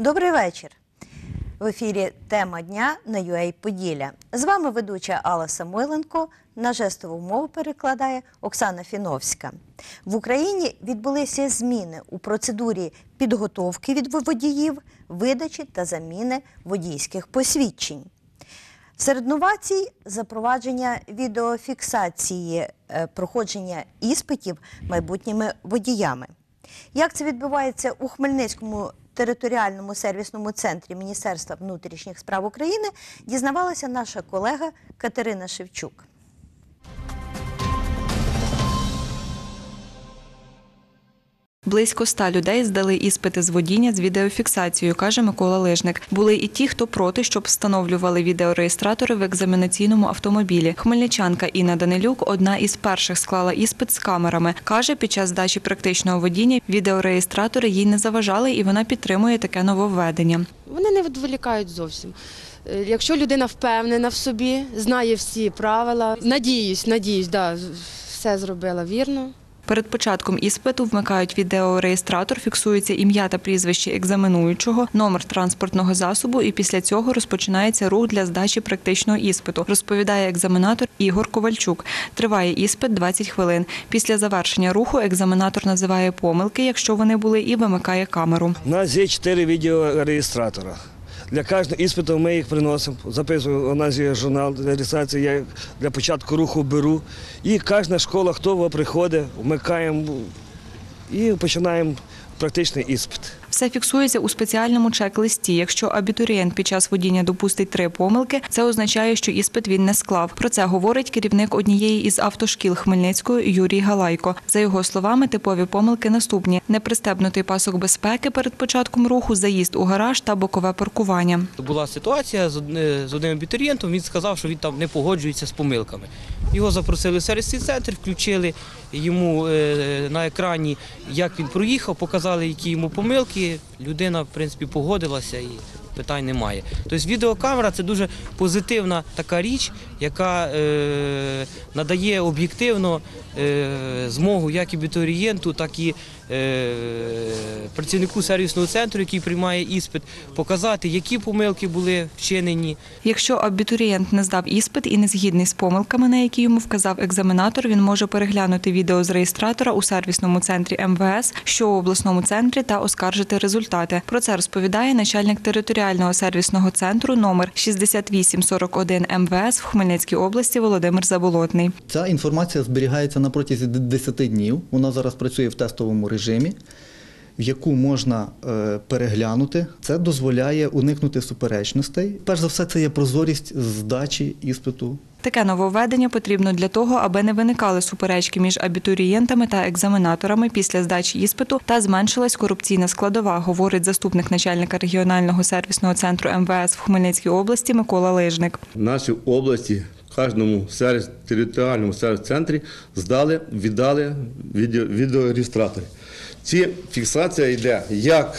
Добрий вечір. В ефірі Тема дня на UA Поділля. З вами ведуча Алла Самойленко. На жестову мову перекладає Оксана Фіновська. В Україні відбулися зміни у процедурі підготовки від водіїв, видачі та заміни водійських посвідчень. Серед новацій запровадження відеофіксації е, проходження іспитів майбутніми водіями. Як це відбувається у Хмельницькому територіальному сервісному центрі Міністерства внутрішніх справ України, дізнавалася наша колега Катерина Шевчук. Близько ста людей здали іспити з водіння з відеофіксацією, каже Микола Лижник. Були і ті, хто проти, щоб встановлювали відеореєстратори в екзаменаційному автомобілі. Хмельничанка Інна Данилюк одна із перших склала іспит з камерами. Каже, під час здачі практичного водіння відеореєстратори їй не заважали, і вона підтримує таке нововведення. Вони не відволікають зовсім. Е, Якщо людина впевнена в собі, знає всі правила, надіюсь, надіюсь, да, все зробила вірно. Перед початком іспиту вмикають відеореєстратор, фіксується ім'я та прізвище екзаменуючого, номер транспортного засобу, і після цього розпочинається рух для здачі практичного іспиту, розповідає екзаменатор Ігор Ковальчук. Триває іспит 20 хвилин. Після завершення руху екзаменатор називає помилки, якщо вони були, і вимикає камеру. У нас є чотири відеореєстратора. Для кожного іспиту ми їх приносимо, записуємо, у нас є журнал для реєстрації, я для початку руху беру. І кожна школа, хто приходить, вмикаємо і починаємо практичний іспит. Все фіксується у спеціальному чек-листі. Якщо абітурієнт під час водіння допустить три помилки, це означає, що іспит він не склав. Про це говорить керівник однієї із автошкіл Хмельницького Юрій Галайко. За його словами, типові помилки наступні: непристебнутий пасок безпеки перед початком руху, заїзд у гараж та бокове паркування. Була ситуація з одним абітурієнтом, він сказав, що він там не погоджується з помилками. Його запросили в сервісний центр, включили йому е, на екрані, як він проїхав, показали, які йому помилки. Людина, в принципі, погодилася і питань немає. Тобто відеокамера це дуже позитивна така річ, яка е, надає об'єктивно е, змогу як і абітурієнту, так і працівнику сервісного центру, який приймає іспит, показати, які помилки були вчинені. Якщо абітурієнт не здав іспит і не згідний з помилками, на які йому вказав екзаменатор, він може переглянути відео з реєстратора у сервісному центрі МВС, що у обласному центрі, та оскаржити результати. Про це розповідає начальник територіального сервісного центру номер 6841 МВС в Хмельницькій області Володимир Заболотний. Ця інформація зберігається на протязі 10 днів. Вона зараз працює в тестовому режимі, в яку можна е, переглянути. Це дозволяє уникнути суперечностей. Перш за все, це є прозорість здачі іспиту. Таке нововведення потрібно для того, аби не виникали суперечки між абітурієнтами та екзаменаторами після здачі іспиту та зменшилась корупційна складова, говорить заступник начальника регіонального сервісного центру МВС в Хмельницькій області Микола Лижник. В нашій області в кожному сервіс, територіальному сервіс-центрі здали, віддали відео, відеореєстратори. Ці фіксація йде як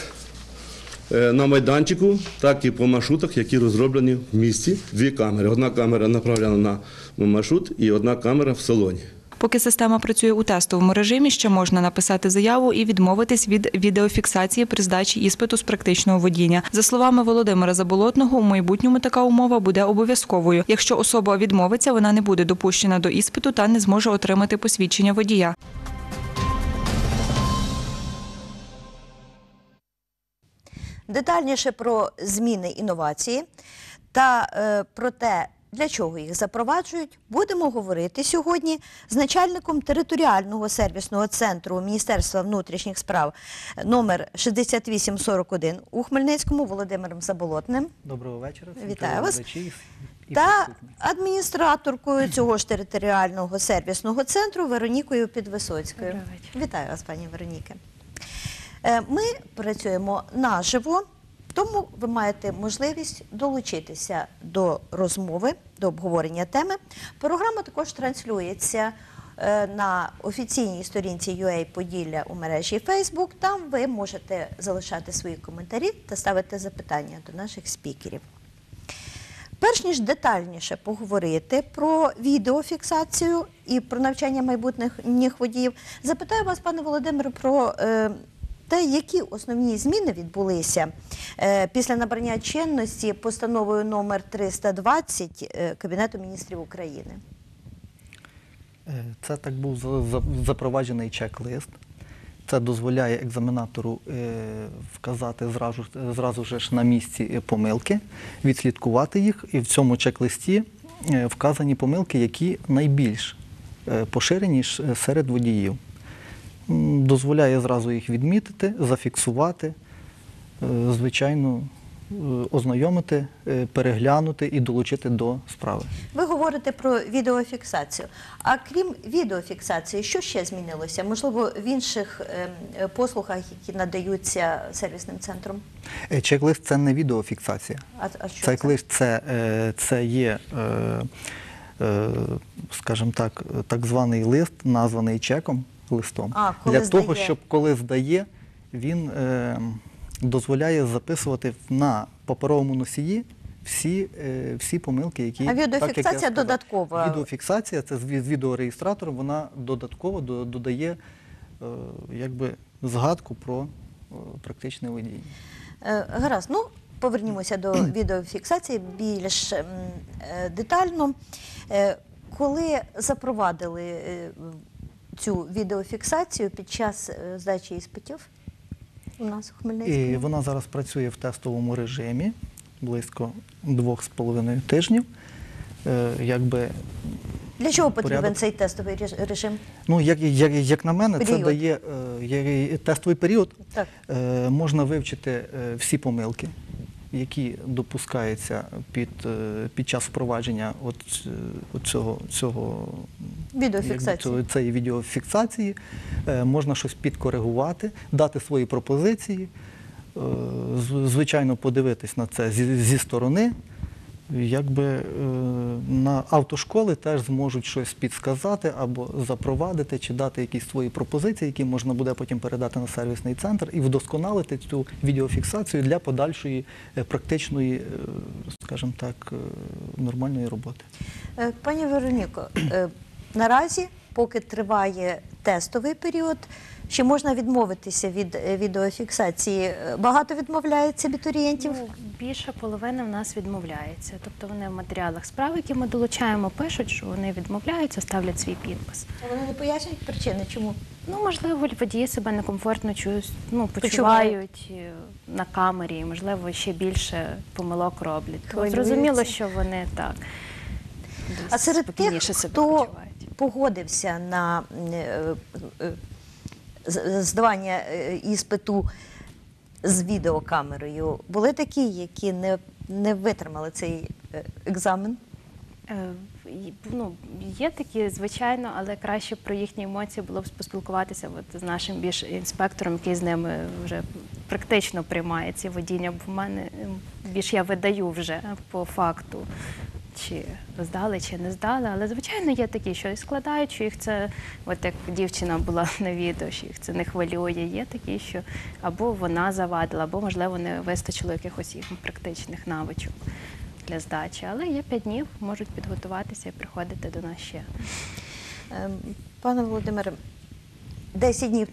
е, на майданчику, так і по маршрутах, які розроблені в місті. Дві камери. Одна камера направлена на маршрут і одна камера в салоні. Поки система працює у тестовому режимі, ще можна написати заяву і відмовитись від відеофіксації при здачі іспиту з практичного водіння. За словами Володимира Заболотного, у майбутньому така умова буде обов'язковою. Якщо особа відмовиться, вона не буде допущена до іспиту та не зможе отримати посвідчення водія. Детальніше про зміни інновації та е, про те, для чого їх запроваджують, будемо говорити сьогодні з начальником територіального сервісного центру Міністерства внутрішніх справ е, номер 6841 у Хмельницькому Володимиром Заболотним Доброго вечора. Вітаю вас. та адміністраторкою цього ж територіального сервісного центру Веронікою Підвисоцькою. Вітаю вас, пані Вероніке. Е, Ми працюємо наживо, тому ви маєте можливість долучитися до розмови, до обговорення теми. Програма також транслюється е, на офіційній сторінці UA Поділля у мережі Facebook. Там ви можете залишати свої коментарі та ставити запитання до наших спікерів. Перш ніж детальніше поговорити про відеофіксацію і про навчання майбутніх водіїв, запитаю вас, пане Володимире, про е, те, які основні зміни відбулися е, після набрання чинності постановою номер 320 е, Кабінету міністрів України. Е, Це так був за- за- запроваджений чек-лист. Це дозволяє екзаменатору вказати зразу, зразу ж на місці помилки, відслідкувати їх, і в цьому чек-листі вказані помилки, які найбільш поширені серед водіїв. Дозволяє зразу їх відмітити, зафіксувати, е, звичайно, е, ознайомити, е, переглянути і долучити до справи. Ви говорите про відеофіксацію. А крім відеофіксації, що ще змінилося? Можливо, в інших послугах, які надаються сервісним центром? Чек-лист це не відеофіксація. А, а що Чек-лист це, це є, скажімо так, так званий лист, названий чеком, листом. А, коли Для того, щоб коли здає, він е, дозволяє записувати на паперовому носії всі, е, всі помилки, які А так, як відеофіксація додаткова? Відеофіксація це з ві- відеореєстратором, вона додатково додає е, якби, згадку про е, практичне водіння. Е, Гаразд, ну повернімося до відеофіксації більш е, детально. Е, Коли запровадили е, цю відеофіксацію під час е, здачі іспитів у нас у Хмельницькому? І вона зараз працює в тестовому режимі близько двох з половиною тижнів. Е, Якби, Для чого потрібен порядок. цей тестовий реж- режим? ну, як, як, як на мене, Період. це дає е, тестовий період. Так. Е, Можна вивчити е, всі помилки, які допускаються під, е, під час впровадження от, е, от цього, цього Відеофіксації. якби, цієї відеофіксації. Е, Можна щось підкоригувати, дати свої пропозиції, звичайно, подивитись на це зі, зі сторони. Якби е, на автошколи теж зможуть щось підсказати або запровадити, чи дати якісь свої пропозиції, які можна буде потім передати на сервісний центр і вдосконалити цю відеофіксацію для подальшої е, практичної, е, скажімо так, нормальної роботи. Пані Вероніко, наразі, поки триває тестовий період, чи можна відмовитися від е, відеофіксації? Е, Багато відмовляється абітурієнтів? Ну, більша половина в нас відмовляється. Тобто вони в матеріалах справи, які ми долучаємо, пишуть, що вони відмовляються, ставлять свій підпис. А Вони не пояснюють причини, чому? Ну, можливо, водії себе некомфортно чують, ну, Почувають. почувають е, на камері, і, можливо, ще більше помилок роблять. Зрозуміло, що вони так. А серед тих, хто почувають. погодився на здавання е, іспиту з відеокамерою, були такі, які не, не витримали цей е, екзамен? Е, Ну, є такі, звичайно, але краще про їхні емоції було б поспілкуватися от, з нашим більш інспектором, який з ними вже практично приймає ці водіння. Бо в мене ем, більш я видаю вже по факту, чи здали, чи не здали. Але звичайно є такі, що і складають, що їх це, от як дівчина була на відео, що їх це не хвилює. Є такі, що або вона завадила, або можливо не вистачило якихось їх практичних навичок для здачі. Але є п'ять днів, можуть підготуватися і приходити до нас ще. Ем, Пане Володимире, 10 днів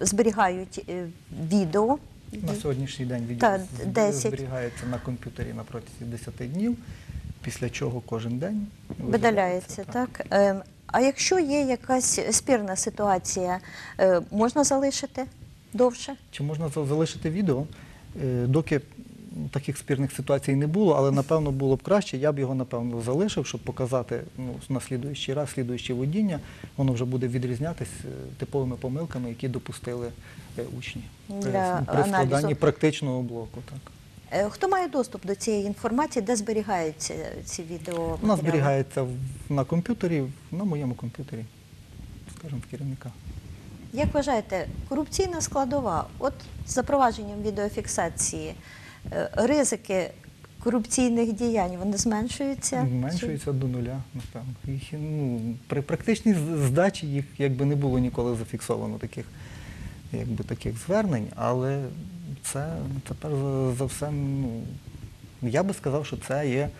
зберігають е, відео. На сьогоднішній день відео Та, зб- 10. зберігається на комп'ютері на протязі 10 днів, після чого кожен день Видаляється, так? Ем, А якщо є якась спірна ситуація, е, можна залишити довше? Чи можна залишити відео? Е, Доки таких спірних ситуацій не було, але напевно було б краще, я б його напевно залишив, щоб показати ну, на слідуючий раз, слідуюче водіння, воно вже буде відрізнятися е, типовими помилками, які допустили учні при- при складанні практичного блоку. Так. Е, Хто має доступ до цієї інформації, де зберігаються ці відео? Вона зберігається на комп'ютері, на моєму комп'ютері, скажімо, в керівника. Як вважаєте, корупційна складова, от з запровадженням відеофіксації, е, ризики корупційних діянь, вони зменшуються? Зменшується до нуля, напевно. Їх, ну, при практичній здачі їх якби не було ніколи зафіксовано таких, якби, таких звернень, але це, це перш за, за все, ну, я би сказав, що це є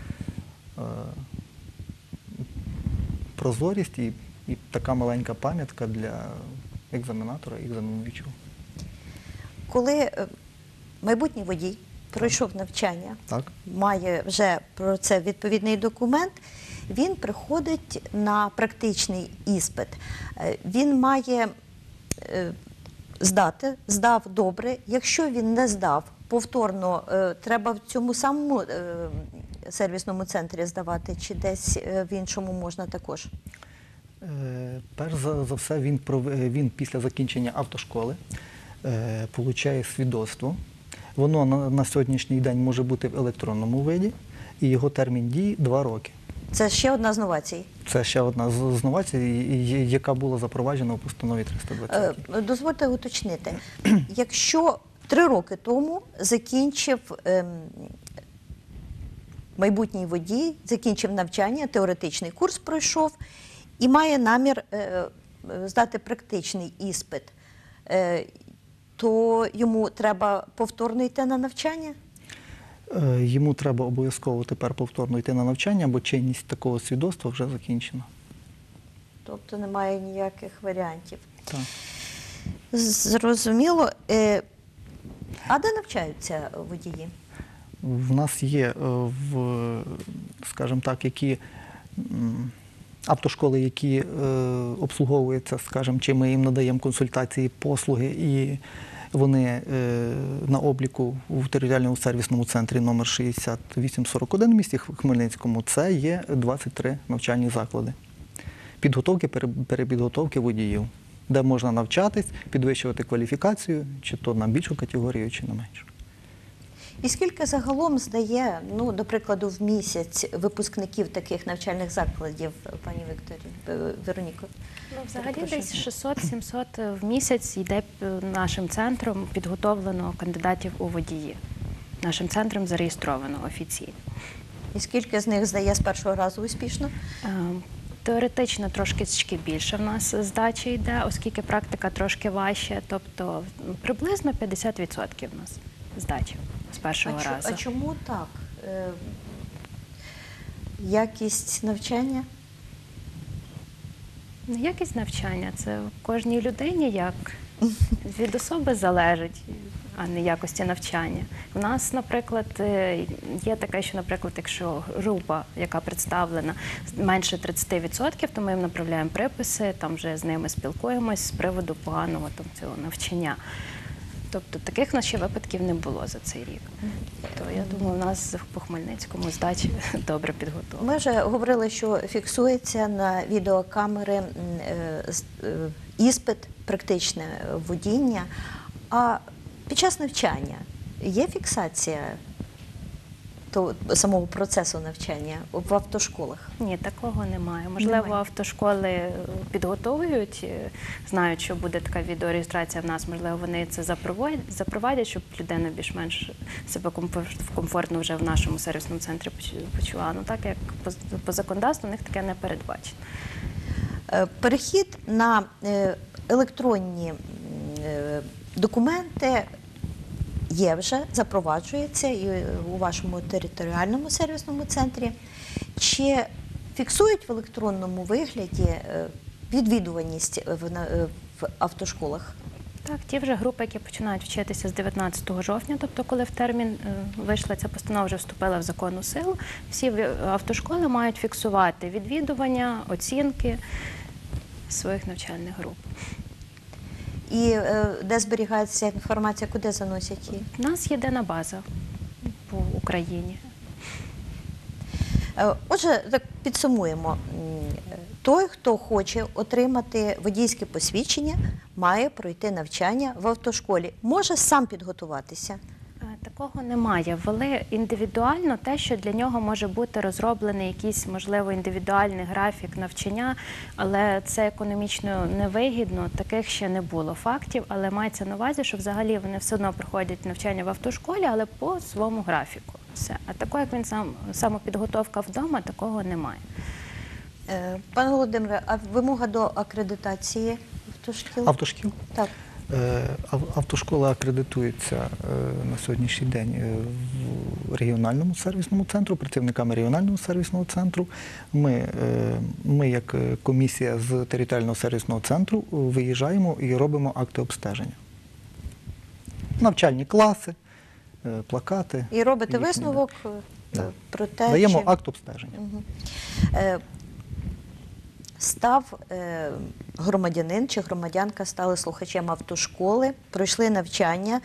е, прозорість і, і така маленька пам'ятка для екзаменатора і екзаменуючого. коли е, майбутній водій пройшов навчання, Так? має вже про це відповідний документ, він приходить на практичний іспит. Е, Він має е, здати, здав добре. Якщо він не здав, повторно е, треба в цьому самому е, сервісному центрі здавати, чи десь е, в іншому можна також. Перш за, все, він, пров- він після закінчення автошколи е, получає свідоцтво. Воно на, сьогоднішній день може бути в електронному виді, і його термін дії 2 роки. Це ще одна з новацій. Це ще одна з, новацій, яка була запроваджена у постанові 320. Е, Дозвольте уточнити, якщо три роки тому закінчив ем, майбутній водій, закінчив навчання, теоретичний курс пройшов і має намір е, здати практичний іспит, е, то йому треба повторно йти на навчання? Е, Йому треба обов'язково тепер повторно йти на навчання, бо чинність такого свідоцтва вже закінчена. Тобто немає ніяких варіантів. Так. Зрозуміло. Е, А де навчаються водії? В нас є, е, в, скажімо так, які автошколи, які обслуговуються, скажімо, чи ми їм надаємо консультації, послуги, і вони е, на обліку в територіальному сервісному центрі номер 6841 в місті Хм- Хмельницькому. Це є 23 навчальні заклади. Підготовки, перепідготовки водіїв, де можна навчатись, підвищувати кваліфікацію, чи то на більшу категорію, чи на меншу. І скільки загалом здає, ну, до прикладу, в місяць випускників таких навчальних закладів, пані Вікторі, Вероніко? Ну, взагалі десь 600-700 в місяць йде е, нашим центром підготовлено кандидатів у водії. Нашим центром зареєстровано офіційно. І скільки з них здає з першого разу успішно? Е, Теоретично трошки більше в нас здачі йде, оскільки практика трошки важча, тобто приблизно 50% в нас здачі з першого а, разу. а чому так? Е, Якість навчання? Ну, Якість навчання це в кожній людині як від особи залежить, а не якості навчання. У нас, наприклад, е, є таке, що, наприклад, якщо група, яка представлена менше 30%, то ми їм направляємо приписи, там вже з ними спілкуємось з приводу поганого там, цього навчання. Тобто таких в нас ще випадків не було за цей рік. То я думаю, у нас по Хмельницькому здачі добре підготовлена. Ми вже говорили, що фіксується на відеокамери е, е, іспит, практичне водіння. А під час навчання є фіксація то, самого процесу навчання в автошколах? Ні, такого немає. Можливо, Немає. автошколи підготовують, е, знають, що буде така відеореєстрація в нас. Можливо, вони це запровадять, щоб людина більш-менш себе комфор- комфортно вже в нашому сервісному центрі почу- почувала. Ну так як по, законодавству у них таке не передбачено. Е, Перехід на е, електронні документи є вже, запроваджується і е, у вашому територіальному сервісному центрі. Чи фіксують в електронному вигляді е, відвідуваність в, на- е, в автошколах? Так, ті вже групи, які починають вчитися з 19 жовтня, тобто коли в термін е, вийшла ця постанова, вже вступила в законну силу, всі автошколи мають фіксувати відвідування, оцінки своїх навчальних груп. І е, де зберігається інформація, куди заносять її? У нас єдина база по Україні. Е, Отже, так підсумуємо. Той, хто хоче отримати водійське посвідчення, має пройти навчання в автошколі. Може сам підготуватися. Такого немає. Ввели індивідуально те, що для нього може бути розроблений якийсь, можливо, індивідуальний графік навчання, але це економічно невигідно. Таких ще не було фактів, але мається на увазі, що взагалі вони все одно проходять навчання в автошколі, але по своєму графіку. Все. А такого, як він сам самопідготовка вдома, такого немає. Е, Пане Володимире, а вимога до акредитації автошкіл? Автошкіл. Так. Е, ав- Автошкола акредитується е, на сьогоднішній день е, в регіональному сервісному центру, працівниками регіонального сервісного центру. Ми, ми як комісія з територіального сервісного центру, виїжджаємо і робимо акти обстеження. навчальні класи, плакати. І робите висновок Да. про те, Даємо чи... акт обстеження. Е, став е, громадянин чи громадянка стали слухачем автошколи, пройшли навчання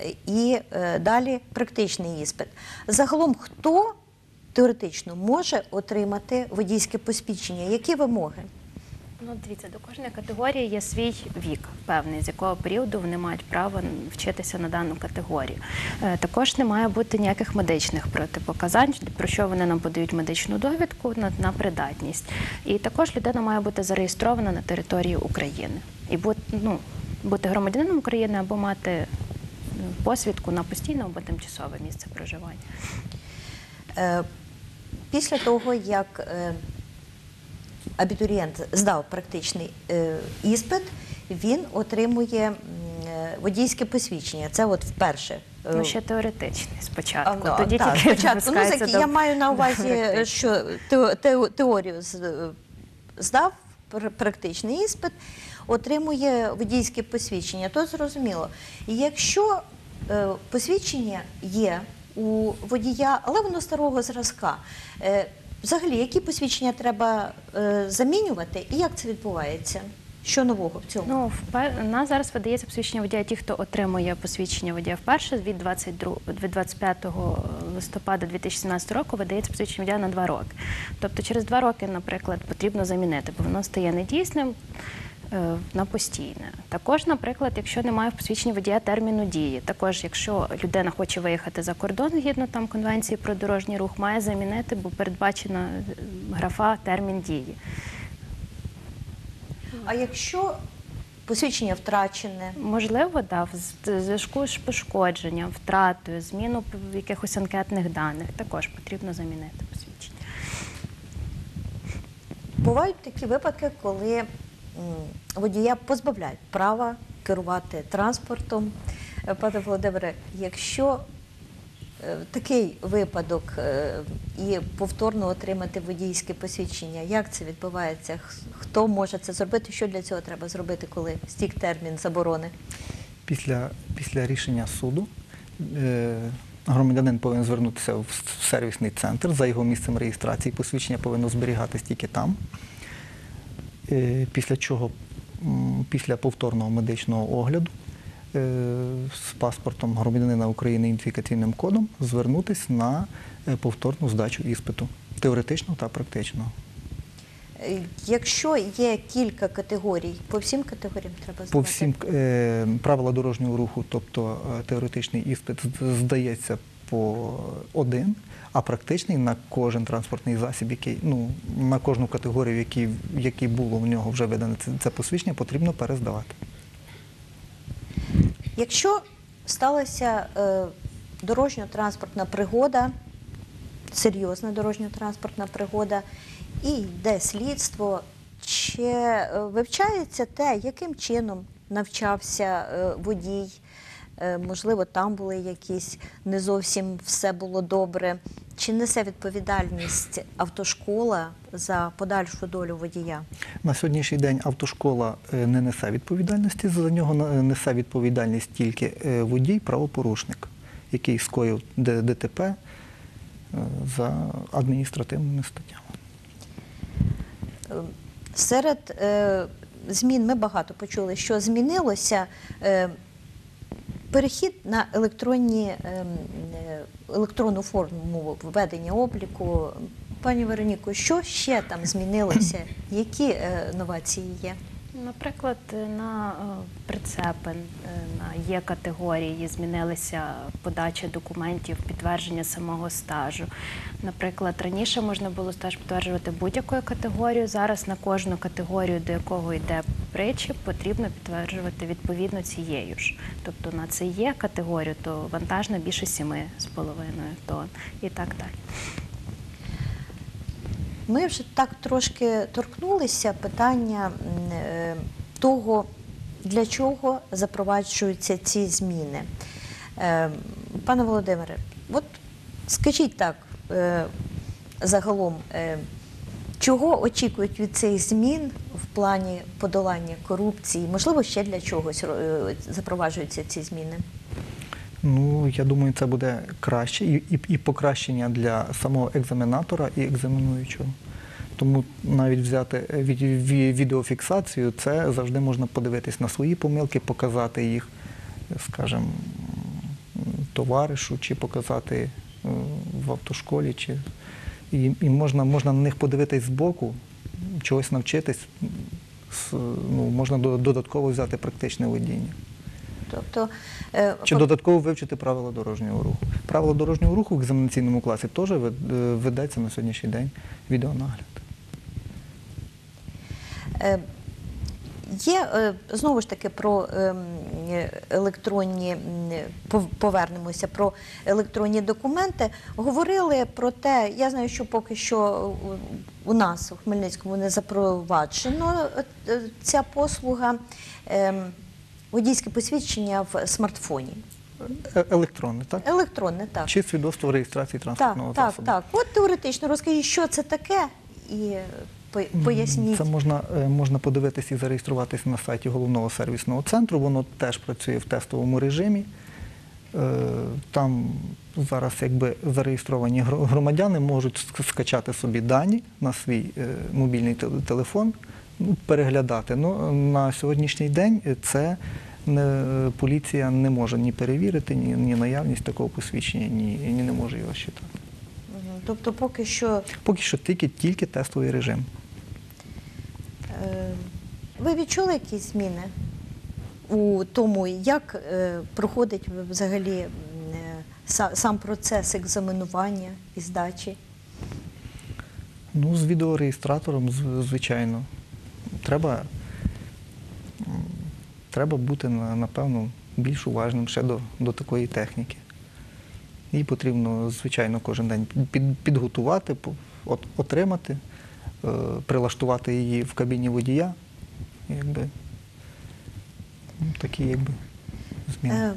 е, і е, далі практичний іспит. Загалом, хто теоретично може отримати водійське посвідчення? Які вимоги? Ну, дивіться, до кожної категорії є свій вік певний, з якого періоду вони мають право вчитися на дану категорію. Е, Також не має бути ніяких медичних протипоказань, про що вони нам подають медичну довідку на, на придатність. І також людина має бути зареєстрована на території України і бути, ну, бути громадянином України або мати е, посвідку на постійне або тимчасове місце проживання. Е, Після того, як абітурієнт здав практичний е, іспит, він отримує е, водійське посвідчення. Це от вперше. е, Ну, ще теоретичний спочатку. А, ну, Тоді так, тільки спочатку. Ну, зак- до я маю на увазі, що тео- тео- теорію здав, практичний іспит, отримує водійське посвідчення. То зрозуміло. І Якщо посвідчення є у водія, але воно старого зразка, взагалі, які посвідчення треба е, замінювати і як це відбувається? Що нового в цьому? Ну, впер... нас зараз видається посвідчення водія ті, хто отримує посвідчення водія вперше від 22... від 25 листопада 2017 року видається посвідчення водія на два роки. Тобто через два роки, наприклад, потрібно замінити, бо воно стає недійсним е, на постійне. Також, наприклад, якщо немає в посвідченні водія терміну дії, також якщо людина хоче виїхати за кордон згідно там конвенції про дорожній рух, має замінити, бо передбачена е, графа термін дії. А якщо посвідчення втрачене, Можливо, да, в зв'язку з пошкодженням, втратою, зміну якихось анкетних даних також потрібно замінити посвідчення. Бувають такі випадки, коли водія позбавляють права керувати транспортом. Е, Пане Володимире, якщо е, такий випадок е, і повторно отримати водійське посвідчення, як це відбувається? Хто може це зробити? Що для цього треба зробити, коли стік термін заборони? Після, після рішення суду громадянин повинен звернутися в сервісний центр за його місцем реєстрації. Посвідчення повинно зберігатись тільки там. Е, після чого, після повторного медичного огляду е, з паспортом громадянина України ідентифікаційним кодом звернутися на е, повторну здачу іспиту теоретичного та практичного. Якщо є кілька категорій, по всім категоріям треба здавати? По всім правила дорожнього руху, тобто теоретичний іспит здається по один, а практичний на кожен транспортний засіб, який ну на кожну категорію, який, який було в нього вже видане це, це посвідчення, потрібно перездавати. Якщо сталася е, дорожньо-транспортна пригода, серйозна дорожньо-транспортна пригода, і йде слідство, чи е, вивчається те, яким чином навчався е, водій, можливо, там були якісь не зовсім все було добре. Чи несе відповідальність автошкола за подальшу долю водія? На сьогоднішній день автошкола е, не несе відповідальності, за нього на- несе відповідальність тільки е, водій, правопорушник, який скоїв ДТП е, за адміністративними статтями. Е, Серед е, змін ми багато почули, що змінилося е, перехід на електронні, ем, е, електронну форму ведення обліку. Пані Вероніко, що ще там змінилося? Які е, новації є? Наприклад, на е, прицепи, на є категорії, змінилися подача документів, підтвердження самого стажу. Наприклад, раніше можна було стаж підтверджувати будь-якою категорією. Зараз на кожну категорію, до якого йде причіп, потрібно підтверджувати відповідно цією ж. Тобто на це є категорію, то вантажна більше 7,5 тонн і так далі. Ми вже так трошки торкнулися питання е, того, для чого запроваджуються ці зміни. Е, Пане Володимире, от скажіть так е, загалом, чого очікують від цих змін в плані подолання корупції? Можливо, ще для чогось е, запроваджуються ці зміни? Ну, я думаю, це буде краще і, і, і покращення для самого екзаменатора і екзаменуючого. Тому навіть взяти е, від, відеофіксацію, це завжди можна подивитись на свої помилки, показати їх, скажімо, товаришу, чи показати е, в автошколі. Чи... І, і можна, можна на них подивитись збоку, чогось навчитись, ну, можна додатково взяти практичне водіння. Тобто, е, Чи додатково вивчити правила дорожнього руху. Правила дорожнього руху в екзаменаційному класі теж е, ведеться на сьогоднішній день відеонагляд. Є е, знову ж таки про ем, електронні повернемося про електронні документи. Говорили про те, я знаю, що поки що у- нас у Хмельницькому не запроваджено е, е, ця послуга ем, водійське посвідчення в смартфоні. Електронне, так? Електронне, так. Чи свідоцтво реєстрації транспортного так, засобу. так. От теоретично розкажіть, що це таке, і поясніть. Це можна, е, можна подивитися і зареєструватися на сайті головного сервісного центру. Воно теж працює в тестовому режимі. Е, Там зараз якби зареєстровані громадяни можуть скачати собі дані на свій е, мобільний телефон, ну, переглядати. Ну, на сьогоднішній день це не, поліція не може ні перевірити, ні, ні наявність такого посвідчення, ні, ні не може його считати. Тобто поки що Поки що тільки, тільки тестовий режим. Е, ви відчули якісь зміни у тому, як е, проходить взагалі е, са- сам процес екзаменування і здачі? Ну, з відеореєстратором, звичайно. Треба, треба бути, напевно, більш уважним ще до, до такої техніки. Її потрібно, звичайно, кожен день під, підготувати, от, отримати, прилаштувати її в кабіні водія. Якби, ну, такі якби, зміни. Е,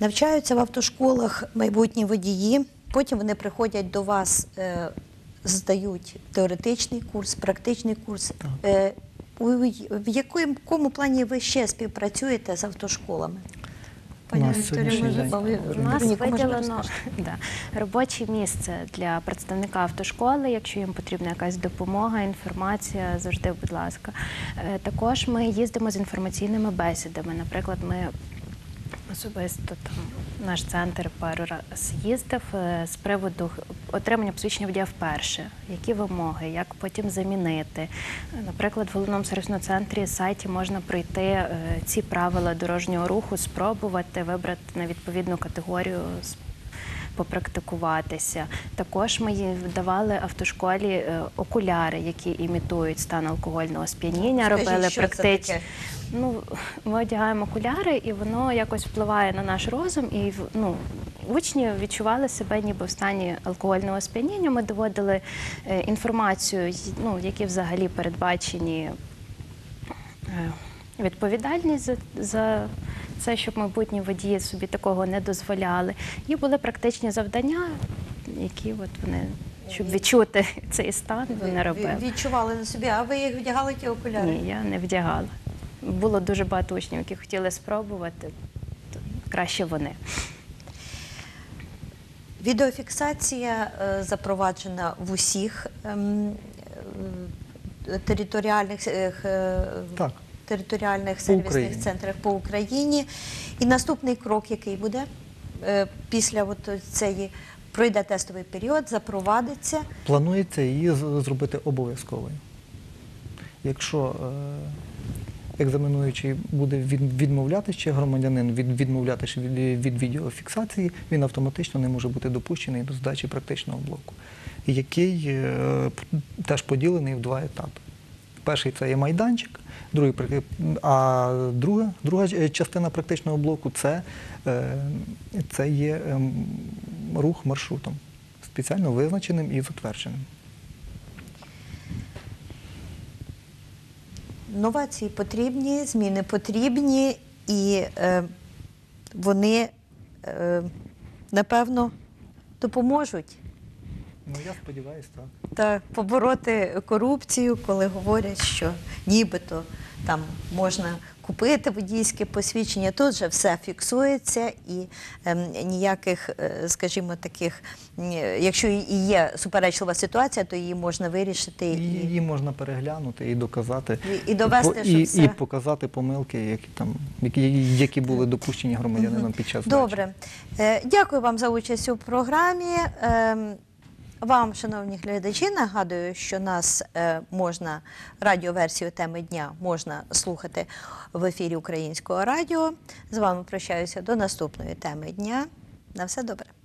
Навчаються в автошколах майбутні водії, потім вони приходять до вас, е, здають теоретичний курс, практичний курс. Так. Е, В якому плані ви ще співпрацюєте з автошколами? Пані Вікторія, може, ви- У нас ви виділено да, робоче місце для представника автошколи. Якщо їм потрібна якась допомога, інформація, завжди, будь ласка. Е, Також ми їздимо з інформаційними бесідами. Наприклад, ми особисто там наш центр пару раз їздив е, з приводу отримання посвідчення водія вперше. Які вимоги, як потім замінити. Наприклад, в головному сервісному центрі сайті можна пройти е, ці правила дорожнього руху, спробувати вибрати на відповідну категорію. Попрактикуватися. Також ми давали автошколі е, окуляри, які імітують стан алкогольного сп'яніння, робили практичні. Ну, ми одягаємо окуляри, і воно якось впливає на наш розум. І ну, учні відчували себе ніби в стані алкогольного сп'яніння. Ми доводили е, інформацію, ну, які взагалі передбачені е, відповідальність за, за це, щоб майбутні водії собі такого не дозволяли. І були практичні завдання, які от вони, щоб відчути цей стан, вони робили. відчували на собі, а ви їх вдягали ті окуляри? Ні, я не вдягала. Було дуже багато учнів, які хотіли спробувати, то краще вони. Відеофіксація е, запроваджена в усіх ем, е, територіальних, е, Так. Територіальних сервісних центрах по Україні. І наступний крок, який буде Е, після от цієї пройде тестовий період, запровадиться. Планується її зробити обов'язковою. Якщо е, екзаменуючий буде від- відмовлятися, чи громадянин від, відмовлятися від, від відеофіксації, він автоматично не може бути допущений до здачі практичного блоку, який е, теж поділений в два етапи. Перший це є майданчик, другий, а друга, друга частина практичного блоку це, е, це є ем, рух маршрутом, спеціально визначеним і затвердженим. Новації потрібні, зміни потрібні, і е, вони, е, напевно, допоможуть Ну я сподіваюся, так. та побороти корупцію, коли говорять, що нібито там можна купити водійське посвідчення. Тут же все фіксується і ем, ніяких, е, скажімо, таких, якщо і є суперечлива ситуація, то її можна вирішити І і, її можна переглянути і доказати. і, і довести, що і, все і показати помилки, які там які, які були допущені громадянином під час здачі. Добре. Е, Дякую вам за участь у програмі. Ем, Вам, шановні глядачі, нагадую, що нас е, можна радіоверсію теми дня можна слухати в ефірі Українського радіо. З вами прощаюся до наступної теми дня. На все добре.